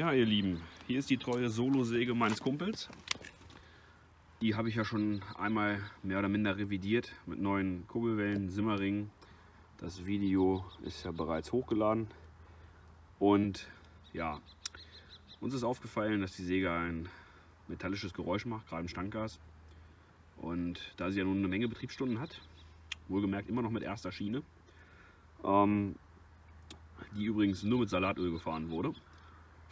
Ja, ihr Lieben, hier ist die treue Solo-Säge meines Kumpels. Die habe ich ja schon einmal mehr oder minder revidiert mit neuen Kurbelwellen, Simmering. Das Video ist ja bereits hochgeladen. Und ja, uns ist aufgefallen, dass die Säge ein metallisches Geräusch macht, gerade im Standgas. Und da sie ja nun eine Menge Betriebsstunden hat, wohlgemerkt immer noch mit erster Schiene, ähm, die übrigens nur mit Salatöl gefahren wurde.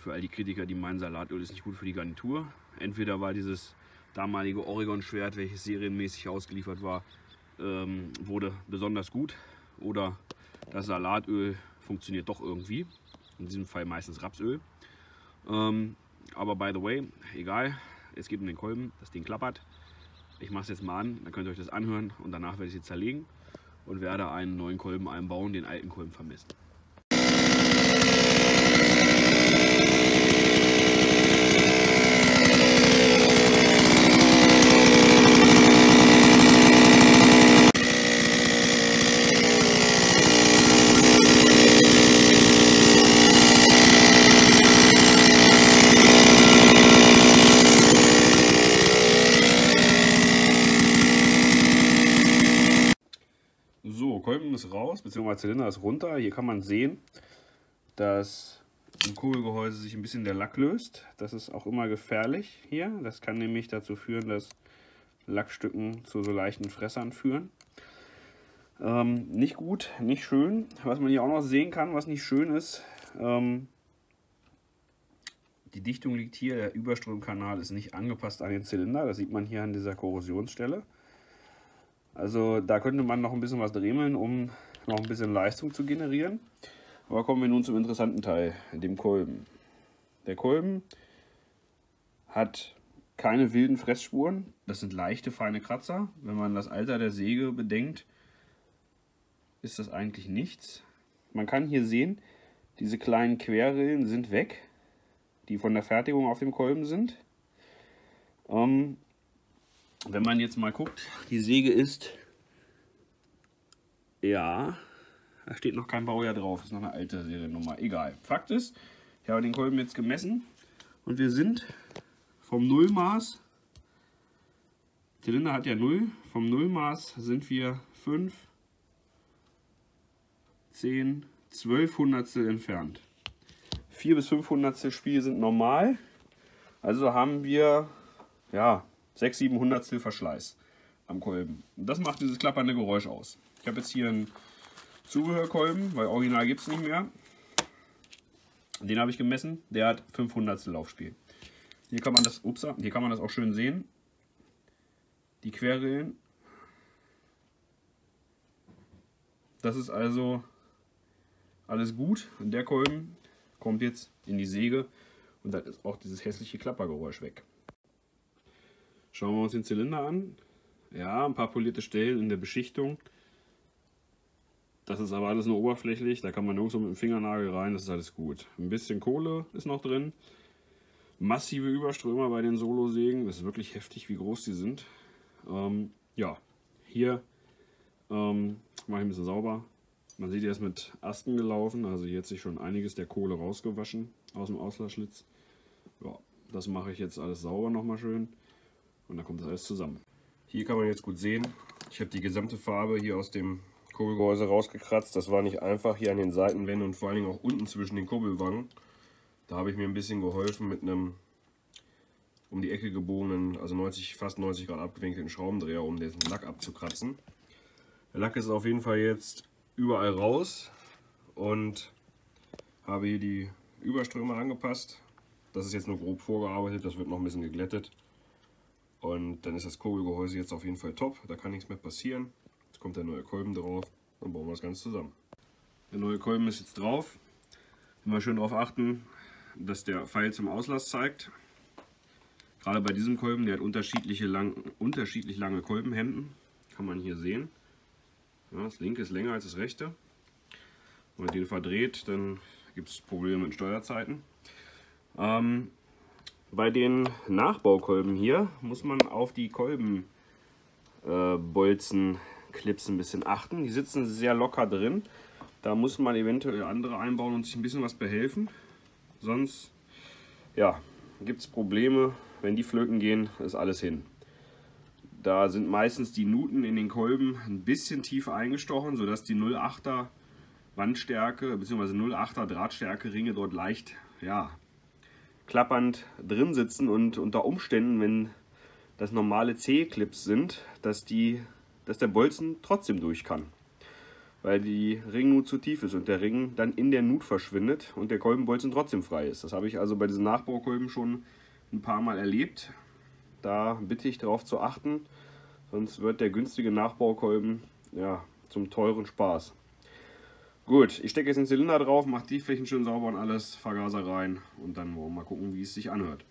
Für all die Kritiker, die meinen, Salatöl ist nicht gut für die Garnitur. Entweder war dieses damalige Oregon-Schwert, welches serienmäßig ausgeliefert war, ähm, wurde besonders gut oder das Salatöl funktioniert doch irgendwie. In diesem Fall meistens Rapsöl. Ähm, aber by the way, egal, es geht um den Kolben, das Ding klappert. Ich mache es jetzt mal an, dann könnt ihr euch das anhören und danach werde ich sie zerlegen und werde einen neuen Kolben einbauen, den alten Kolben vermissen. So, Kolben ist raus, beziehungsweise Zylinder ist runter. Hier kann man sehen, dass im Kugelgehäuse sich ein bisschen der Lack löst. Das ist auch immer gefährlich hier. Das kann nämlich dazu führen, dass Lackstücken zu so leichten Fressern führen. Ähm, nicht gut, nicht schön. Was man hier auch noch sehen kann, was nicht schön ist, ähm, die Dichtung liegt hier, der Überströmkanal ist nicht angepasst an den Zylinder. Das sieht man hier an dieser Korrosionsstelle. Also da könnte man noch ein bisschen was dremeln, um noch ein bisschen Leistung zu generieren. Aber kommen wir nun zum interessanten Teil, dem Kolben. Der Kolben hat keine wilden Fressspuren. Das sind leichte, feine Kratzer. Wenn man das Alter der Säge bedenkt, ist das eigentlich nichts. Man kann hier sehen, diese kleinen Querrillen sind weg, die von der Fertigung auf dem Kolben sind. Ähm, wenn man jetzt mal guckt, die Säge ist, ja, da steht noch kein Baujahr drauf, ist noch eine alte Seriennummer, egal. Fakt ist, ich habe den Kolben jetzt gemessen und wir sind vom Nullmaß, Zylinder hat ja 0, vom Nullmaß sind wir 5, 10, 12 Hundertstel entfernt. 4 bis 5 Hundertstel Spiel sind normal, also haben wir, ja, 6, 7 Hundertstel Verschleiß am Kolben. Und das macht dieses klappernde Geräusch aus. Ich habe jetzt hier einen Zubehörkolben, weil original gibt es nicht mehr. Den habe ich gemessen, der hat 500 Laufspiel. Hier kann man das, ups, hier kann man das auch schön sehen. Die Querrillen. Das ist also alles gut. Und der Kolben kommt jetzt in die Säge und dann ist auch dieses hässliche Klappergeräusch weg. Schauen wir uns den Zylinder an. Ja, ein paar polierte Stellen in der Beschichtung. Das ist aber alles nur oberflächlich, da kann man nirgendwo mit dem Fingernagel rein, das ist alles gut. Ein bisschen Kohle ist noch drin. Massive Überströmer bei den Solo-Sägen, das ist wirklich heftig, wie groß die sind. Ähm, ja, hier ähm, mache ich ein bisschen sauber. Man sieht, er ist mit Asten gelaufen, also hier hat sich schon einiges der Kohle rausgewaschen aus dem Auslassschlitz. Ja, das mache ich jetzt alles sauber nochmal schön und dann kommt das alles zusammen. Hier kann man jetzt gut sehen, ich habe die gesamte Farbe hier aus dem Kurbelgehäuse rausgekratzt. Das war nicht einfach hier an den Seitenwänden und vor allen Dingen auch unten zwischen den Kurbelwangen. Da habe ich mir ein bisschen geholfen mit einem um die Ecke gebogenen, also 90, fast 90 Grad abgewinkelten Schraubendreher, um den Lack abzukratzen. Der Lack ist auf jeden Fall jetzt überall raus und habe hier die Überströme angepasst. Das ist jetzt nur grob vorgearbeitet, das wird noch ein bisschen geglättet. Und dann ist das Kurbelgehäuse jetzt auf jeden Fall top, da kann nichts mehr passieren. Jetzt kommt der neue Kolben drauf, dann bauen wir das Ganze zusammen. Der neue Kolben ist jetzt drauf. Immer schön darauf achten, dass der Pfeil zum Auslass zeigt. Gerade bei diesem Kolben, der hat unterschiedliche lang, unterschiedlich lange Kolbenhemden. Kann man hier sehen. Ja, das linke ist länger als das rechte. Wenn man den verdreht, dann gibt es Probleme mit Steuerzeiten. Ähm, bei den Nachbaukolben hier muss man auf die Kolbenbolzen äh, Clips ein bisschen achten. Die sitzen sehr locker drin. Da muss man eventuell andere einbauen und sich ein bisschen was behelfen. Sonst Ja, gibt es Probleme, wenn die flöten gehen, ist alles hin. Da sind meistens die Nuten in den Kolben ein bisschen tiefer eingestochen, sodass die 0,8er Wandstärke bzw. 0,8er Drahtstärke Ringe dort leicht ja, klappernd drin sitzen und unter Umständen, wenn das normale C-Clips sind, dass, die, dass der Bolzen trotzdem durch kann. Weil die Ringnut zu tief ist und der Ring dann in der Nut verschwindet und der Kolbenbolzen trotzdem frei ist. Das habe ich also bei diesen Nachbaukolben schon ein paar Mal erlebt. Da bitte ich darauf zu achten, sonst wird der günstige Nachbaukolben ja, zum teuren Spaß. Gut, ich stecke jetzt den Zylinder drauf, mache die Flächen schön sauber und alles, Vergaser rein und dann wollen wir mal gucken, wie es sich anhört.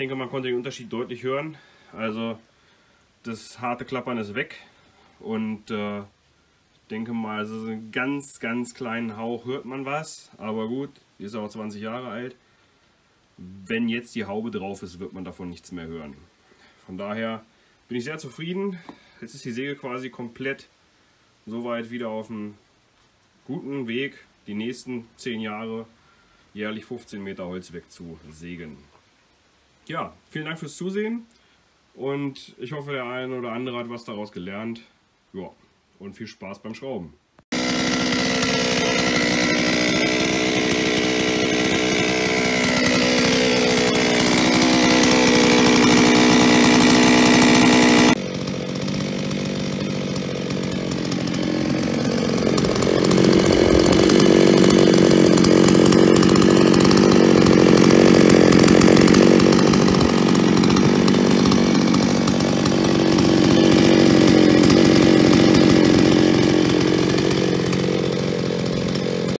Denke, man konnte den Unterschied deutlich hören. Also das harte Klappern ist weg und äh, ich denke mal, so einen ganz, ganz kleinen Hauch hört man was, aber gut, die ist auch 20 Jahre alt. Wenn jetzt die Haube drauf ist, wird man davon nichts mehr hören. Von daher bin ich sehr zufrieden. Jetzt ist die Säge quasi komplett soweit wieder auf einem guten Weg, die nächsten 10 Jahre jährlich 15 Meter Holz wegzusägen ja, vielen Dank fürs Zusehen und ich hoffe, der eine oder andere hat was daraus gelernt. Ja, und viel Spaß beim Schrauben.